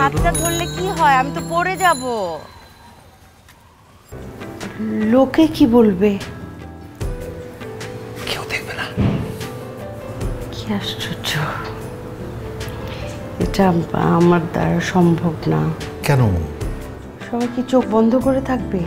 হাতটা ধরলে কি হয়? আমি তো পড়ে যাব। লোকে কি বলবে? কেউ দেখবে না। কি আশ্চর্য। এটা আমার দ্বারা সম্ভব না। কেন? সবাই কি চোখ বন্ধ করে থাকবে?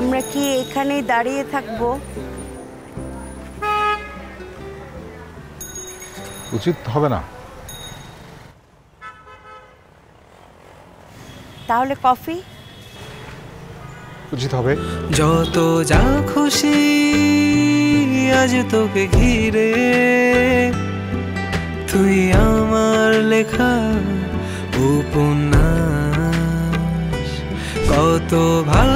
আমরা কি এখানেই দাঁড়িয়ে থাকব? উচিত হবে না। তাহলে কফি? উচিত হবে। যত যা খুশি আজ তোকে ঘিরে তুই আমার লেখা উপন্যাস। কত ভালোবাসি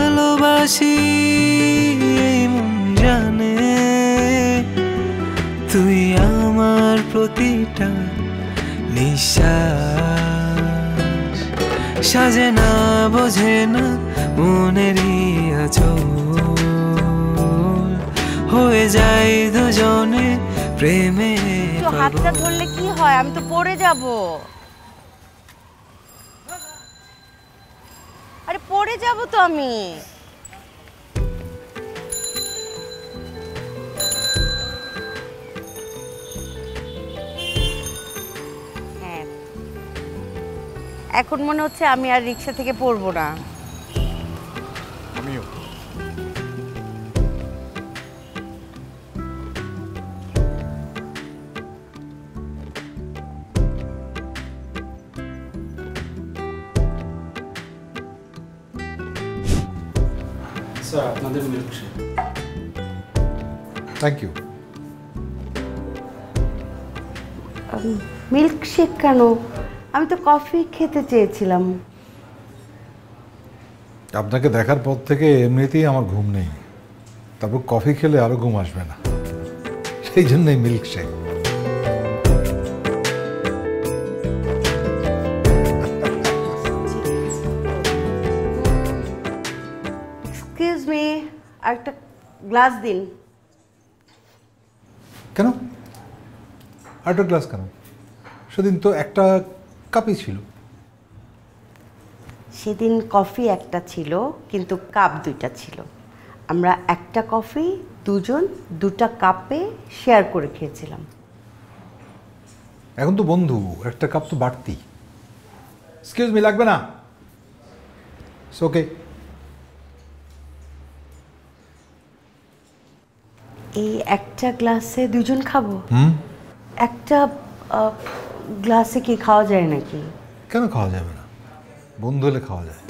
আমার প্রতিটা নিঃশ্বাস। সাজে না বোঝে না মনেরই আচল। হয়ে যায় দুজনে প্রেমে হাতটা ধরলে কি হয়? আমি তো পড়ে যাব। আরে পড়ে যাব তো আমি। এখন মনে হচ্ছে আমি আর রিক্সা থেকে পড়ব না। আমিও। স্যার আপনাদের মিল্কশেক থ্যাংক ইউ মিল্কশেক কেন? আমি তো কফি খেতে চেয়েছিলাম। আপনাকে দেখার পর থেকে এমনিতেই আমার ঘুম নেই। তারপর কফি খেলে আরও ঘুম আসবে না। সেই জন্যই মিল্ক শেক এক্সকিউজ মি একটা গ্লাস দিন। কেন? আরেকটা গ্লাস কেন? সেদিন তো একটা কাপই ছিল। সেদিন কফি একটা ছিল কিন্তু কাপ দুইটা ছিল। আমরা একটা কফি দুজন দুটা কাপে শেয়ার করে খেয়েছিলাম। এখন তো বন্ধু একটা কাপ তো বাড়তি। এক্সকিউজ মি লাগবে না? ওকে এই একটা গ্লাসে দুজন খাব? একটা গ্লাসে কি খাওয়া যায় নাকি? কেন খাওয়া যাবে না? বন্ধু হলে খাওয়া যায়।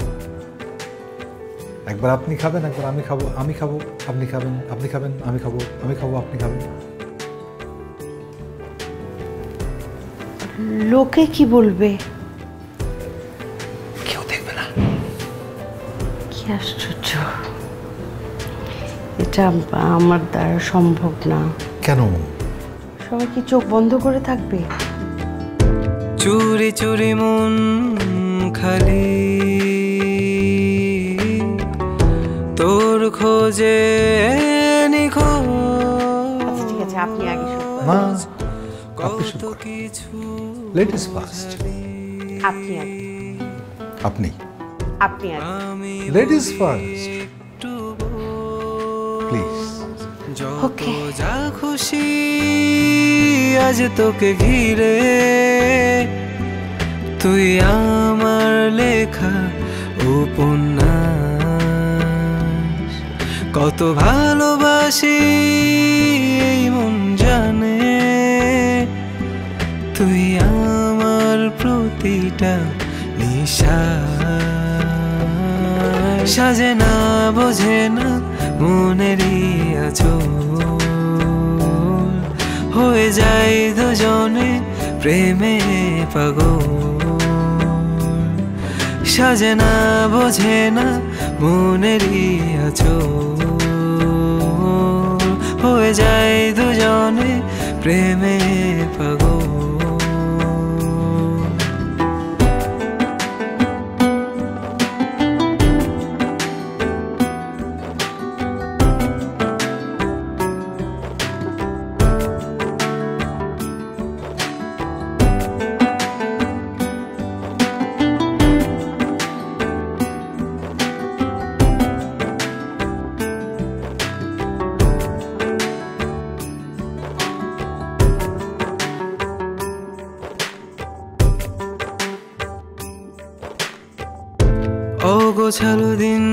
একবার আপনি খাবেন একবার আমি খাব আমি খাব আপনি খাবেন আপনি খাবেন আমি খাব আমি খাব আপনি খাবেন। লোকে কি বলবে? কেউ দেখবে না। কি আশ্চর্য। এটা আমার দ্বারা সম্ভব না। কেন? সবাই কি চোখ বন্ধ করে থাকবে? চুরি চুরি মন খালি। তোর খোঁজে আচ্ছা ঠিক আছে আপনি আগে শুরু করুন। না আপনি শুরু করেন কিছু ফার্স্ট আপনি আগে। আপনি। আপনি আগে। আমি লেডিস ফার্স্ট প্লিজ Okay. যা খুশি আজ তোকে ঘিরে। তুই আমার লেখা উপন্যাস। কত ভালোবাসি এই মন জানে। তুই আমার প্রতিটা নিশা। সাজে না, বোঝে না, মনেরই হয়ে যায় দুজনে প্রেমে পাগল। সাজে না, বোঝে না, মনেরই আছো হয়ে যায় দুজনে প্রেমে পাগল। অগোছালো দিন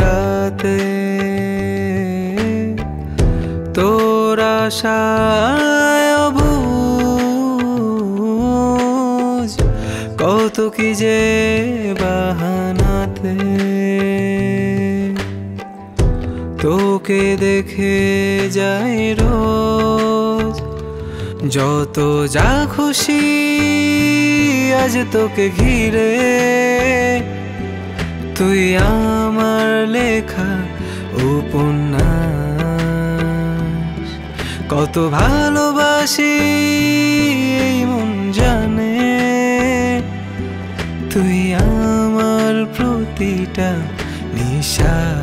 রাতে। তোর আশায় কত কি যে বাহানাতে। তোকে দেখে যাই রোজ যত যা খুশি আজ তোকে ঘিরে। তুই আমার লেখা উপন্যাস। কত ভালোবাসি এই মন জানে। তুই আমার প্রতিটা নিশা।